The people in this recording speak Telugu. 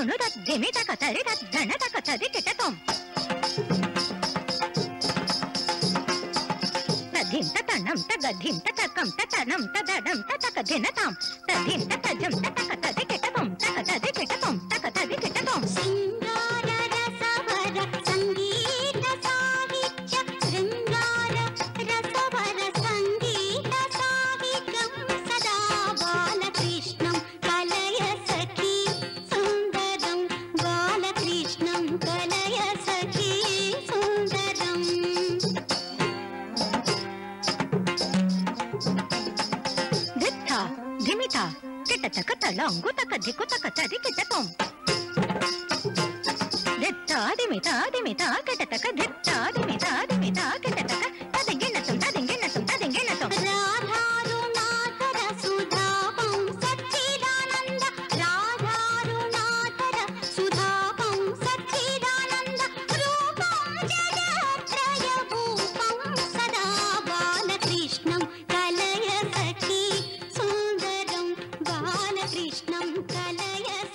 దును దిమి తక తరి ధన తక తది కిటతం తధింత తణం తగధిం తకం తనం తదడం తక ధినతాం తధింత తజం తక కిటతక తళంగు తక ధికు తక తది కిటతం ధిత్త ధిమిత ధిమిత కిటతక ధిత్త ధిమిత ధిమిత కిట कृष्णं कृष्ण